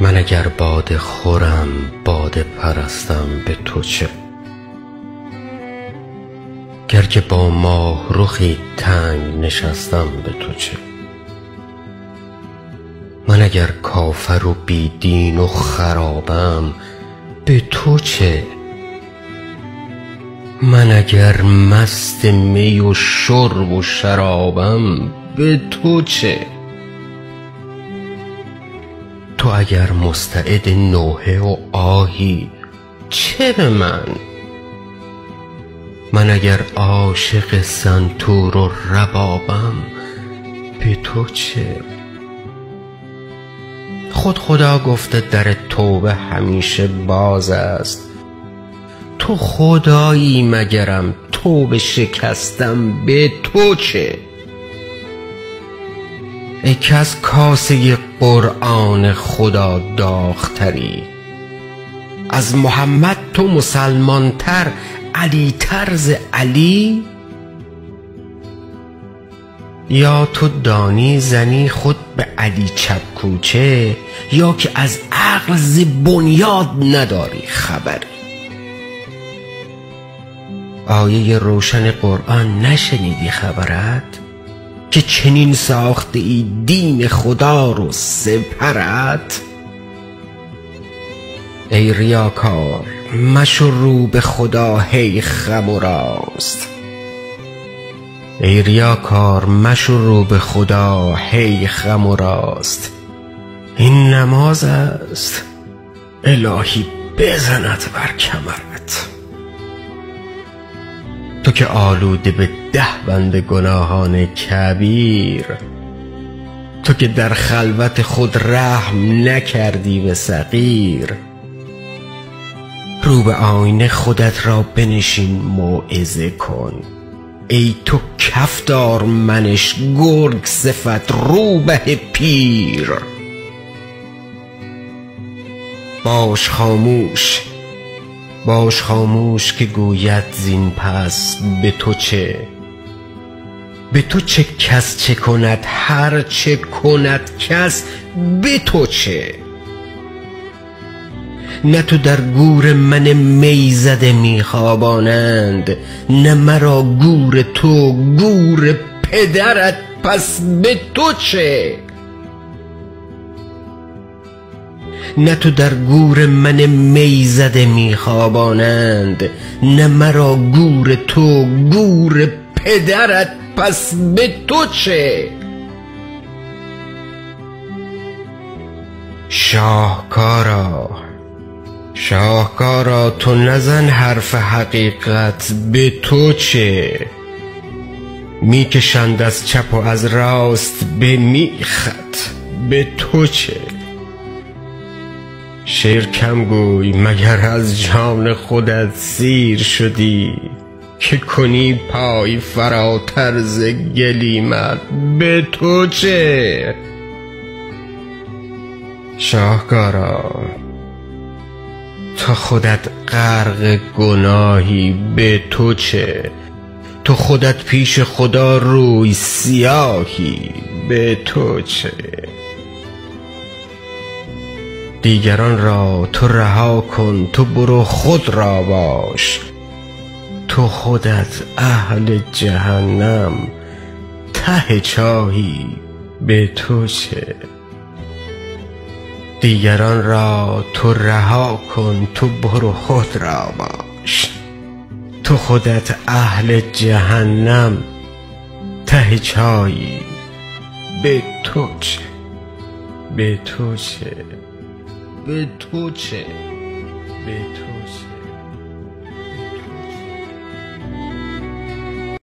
من اگر باده خورم باده پرستم به تو چه؟ گر که با ماه رخی تنگ نشستم به تو چه؟ من اگر کافر و بی دین و خرابم به تو چه؟ من اگر مست می و شرب و شرابم به تو چه؟ تو اگر مستعد نوحه و آهی چه به من؟ من اگر عاشق سنتور و ربابم به تو چه؟ خود خدا گفته در توبه همیشه باز است. تو خدایی مگرم توبه شکستم به تو چه؟ ای که از کاسه قرآن خدا داغتری. از محمد تو مسلمان تر علی تر ز علی. یا تو دانی زنی خود به علی چپ کوچه یا که از عقل ز بنیاد نداری خبری. آیه روشن قرآن نشنیدی خبرت؟ که چنین ساخته ای دین خدا رو سپرت ای ریاکار مشو رو به خدا هی خم و راست. ای ریاکار مشو رو به خدا هی خم و راست. این نماز است. الهی بزند بر کمرت تو که آلوده به ده بند گناهان کبیر تو که در خلوت خود رحم نکردی به صغیر. رو به آینه خودت را بنشین موعظه کن. ای تو کفدار منش گرگ صفت روبه پیر. باش خاموش باش خاموش که گوید زین پس به تو چه؟ به تو چه کس چه کند هر چه کند کس به تو چه؟ نه تو در گور من می زده می نه مرا گور تو گور پدرت پس به تو چه؟ نه تو در گور من می زده می خوابانند نه مرا گور تو گور پدرت پس به تو چه؟ شاهکارا شاهکارا تو نزن حرف حقیقت به تو چه؟ می‌کشند از چپ و از راست به میخت به تو چه؟ شعر کم گوی مگر از جان خودت سیر شدی؟ که کنی پای فراتر ز گلیمت؟ به تو چه؟ شاهکارا تو خودت غرق گناهی به تو چه؟ تو خودت پیش خدا روی سیاهی به تو چه؟ دیگران را تو رها کن تو برو خود را باش. تو خودت اهل جهنم ته چاهی به تو چه دیگران را تو رها کن تو برو خود را باش. تو خودت اهل جهنم ته چایی به تو چه به تو چه به تو چه به تو چه